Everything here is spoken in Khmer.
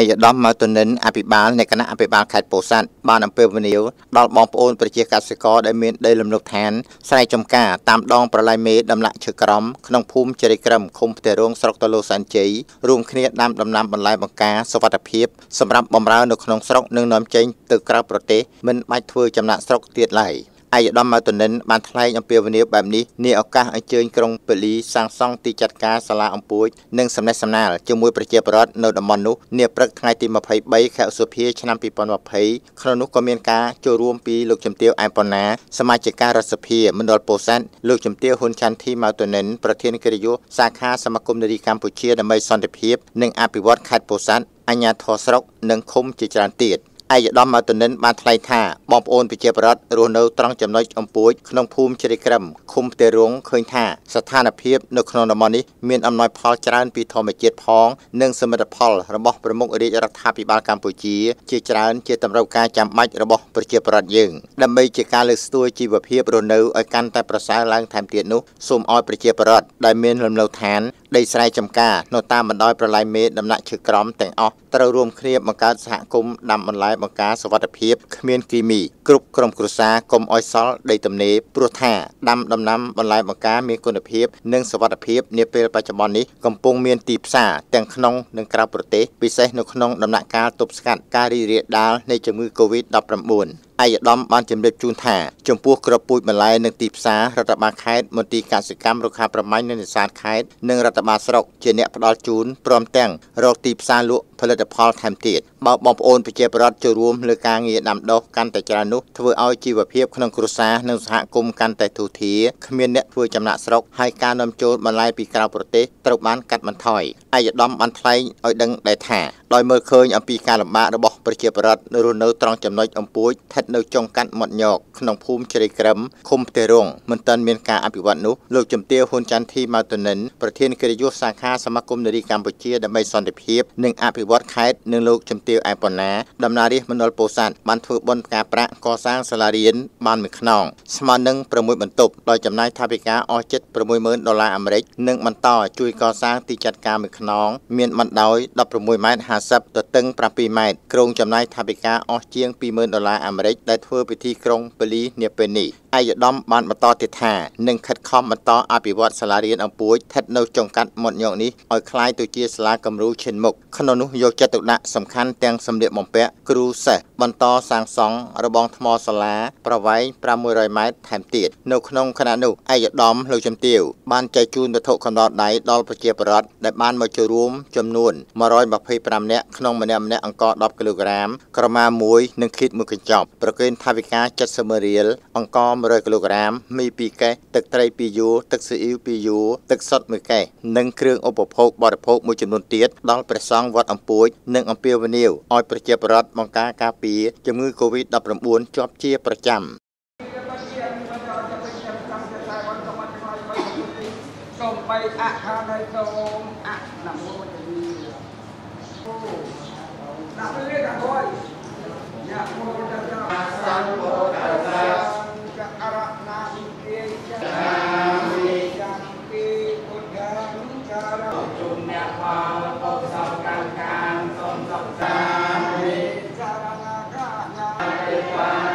ឯកឧត្តមម៉ៅតុនិនអភិបាលនៃគណៈអភិបាលខេត្តពោធិ៍សាត់បានអំពាវនាវដល់បងប្អូនប្រជាកសិករដែលមានដីលំនៅឋានស្រែចម្ការតាមដងប្រឡាយមេដំណាក់ឈើក្រំក្នុងភូមិជរិក្រឹមឃុំផ្ទះរងស្រុកតឡូសាន់ជ័យរួមគ្នាដាំដំណាំបន្លែបង្ការសុវត្ថិភាពសម្រាប់បម្រើនៅក្នុងស្រុកនិងនាំចេញទៅក្រៅប្រទេសមិនបាច់ធ្វើចំណាក់ស្រុកទៀតឡើយ។ ឯកឧត្តមម៉ៅតនិនបានថ្លែងអំពាវនាវបែបនេះនាឱកាសអញ្ជើញក្រុងប៉ូលីសាងសង់ទីចាត់ការសាលាអំពូចនិងសំណេះសំណាលជាមួយប្រជាពលរដ្ឋនៅតំបន់នោះនាព្រឹកថ្ងៃទី23ខែឧសភាឆ្នាំ2020ក្នុងនោះក៏មានការចូលរួមពីលោកជំទាវអែមប៉ុណ្ណាសមាជិករដ្ឋសភាមណ្ឌលពោធិ៍សាត់លោកជំទាវហ៊ុនច័ន្ទធីម៉ៅតនិនប្រធានកិត្តិយសសាខាសមាគមនារីកម្ពុជាដើម្បីសន្តិភាពនិងអភិវឌ្ឍខេត្តពោធិ៍សាត់អញ្ញាធរស្រុកនិងឃុំជាច្រើនទៀត ឯកឧត្តមម៉ៅតនិនបានថ្លែងថាបងប្អូនប្រជាពលរដ្ឋរស់នៅត្រង់ចំណុចអំពួចក្នុងភូមិជ្រៃក្រឹមឃុំផ្ទៃរងឃើញថាស្ថានភាពនៅក្នុងតំបន់នេះមានអំណោយផលច្រើនពីធម្មជាតិផង និងសមិទ្ធផលរបស់ប្រមុខរាជរដ្ឋាភិបាលកម្ពុជា ជាច្រើនជាតម្រូវការចាំបាច់របស់ប្រជាពលរដ្ឋយើងដើម្បីជាការលើកស្ទួយជីវភាពរស់នៅឲ្យកាន់តែប្រសើរឡើងថែមទៀតនោះសូមឲ្យប្រជាពលរដ្ឋដែលមានលំនៅឋាន ដីស្រែចម្ការនៅតាមបណ្ដោយប្រឡាយមេដំណាក់ឈើក្រំទាំងអស់ត្រូវរួមគ្នាបង្កើតសហគមន៍ដាំបន្លែបង្ការសវត្ថភាពគ្មានគីមីគ្រប់ក្រុមគ្រួសារកុំអោយសល់ដីទំនេរព្រោះថាដាំដំណាំបន្លែបង្ការមានគុណភាពនិងសវត្ថភាពនាពេលបច្ចុប្បន្ននេះកំពុងមានទីផ្សារទាំងក្នុងនិងក្រៅប្រទេសពិសេសនៅក្នុងដំណាក់កាលទប់ស្កាត់ការរីករាលដាលនៃជំងឺ Covid-19 ឯកឧត្តមបានជម្រាបជូនថាចំពោះក្របពូជបន្លែនិងទីផ្សាររដ្ឋបាលខេត្តមន្ទីរកសិកម្មរុក្ខាប្រមាញ់និងនេសាទខេត្តនិងរដ្ឋបាលស្រុកជាអ្នកផ្ដល់ជូនព្រមទាំងរកទីផ្សារលក់ ផលិតផលថែមទៀតបើបងប្អូនប្រជាពលរដ្ឋចូលរួមលើការងារដាំដុះកាន់តែច្រើននោះធ្វើឲ្យជីវភាពក្នុងគ្រួសារនិងសហគមន៍កាន់តែទូធាគ្មានអ្នកធ្វើចំណាក់ស្រុកហើយការនាំចូលបន្លែពីក្រៅប្រទេសត្រូវបានកាត់បន្ថយឯកឧត្តមបានថ្លែងឲ្យដឹងដែរថាដោយមើលឃើញអំពីការលំបាករបស់ប្រជាពលរដ្ឋរស់នៅត្រង់ចំណុចអំពូចស្ថិតនៅចុងកាត់មាត់ញោកក្នុងភូមិជ្រៃក្រឹមឃុំផ្ទៃរងមិនទាន់មានការអភិវឌ្ឍនោះលោកជំទាវហ៊ុនច័ន្ទធីម៉ៅតនិនប្រធានកិត្តិយសសាខាសមាគមនារីកម្ពុជាដើម្បីសន្តិភាពនិងអភិវឌ្ឍខេត្តនិងលោកជំទាវអែប៉ុណ្ណាដំណើររាជមណ្ឌលពោធិ៍សាត់បានធ្វើបុណ្យផ្កាប្រាក់កសាងសាលារៀនបានមួយខ្នងស្មើនឹង6បន្ទប់ដោយចំណាយថវិកាអស់ជិត60000ដុល្លារអាមេរិកនិងបន្តជួយកសាងទីចាត់ការមួយខ្នងមានបណ្ដោយ16ម៉ែត្រ50ទទឹង7ម៉ែត្រក្រុងចំណាយថវិកាអស់ជាង20000ដុល្លារអាមេរិកដែលធ្វើពិធីក្រុងប៉ូលីនាពេលនេះ ឯកឧត្តមបានបន្តទៀតថានឹងខិតខំបន្តអភិវឌ្ឍសាលារៀនអំពូចស្ថិតនៅចុងកាត់មាត់ញោកនេះឲ្យคล้ายទៅជាសាលាគំរូឈានមុខក្នុងនោះយកចិត្តទុកដាក់សំខាន់ទាំងសម្លៀកបំពាក់គ្រូសិស្ស បន្តសាងសង់របងថ្មសាលាប្រវែង500ម៉ែត្រថែមទៀតនៅក្នុងខណៈនោះឯកឧត្តមលោកជំទាវបានចែកជូនវត្ថុកំដរដៃដល់ប្រជាពលរដ្ឋដែលបានមកចូលរួមចំនួន125នាក់ក្នុងម្នាក់ម្នាក់អង្គ10គីឡូក្រាមក្រមាមួយនិងខៀតមួយកញ្ចប់ប្រកេនថាវិការ70ម៉ឺនរៀលអង្គ100គីឡូក្រាមមី2កេសទឹកត្រី2យួរទឹកស៊ីអ៊ីវ2យួរទឹកសុទ្ធ1កេសនិងគ្រឿងឧបភោគបរិភោគមួយចំនួនទៀតដល់ព្រះសង្ឃវត្តអំពួចនិងអំពាវនាវឲ្យប្រជាពលរដ្ឋបង្ការការពារជំងឺ Covid-19 ជាប់ជាប្រចាំសូមបីអខានៃសូមអនមោទនីដាក់ទៅលេខអត់ហើយយ៉ាមោទនីសង្ឃ Amen.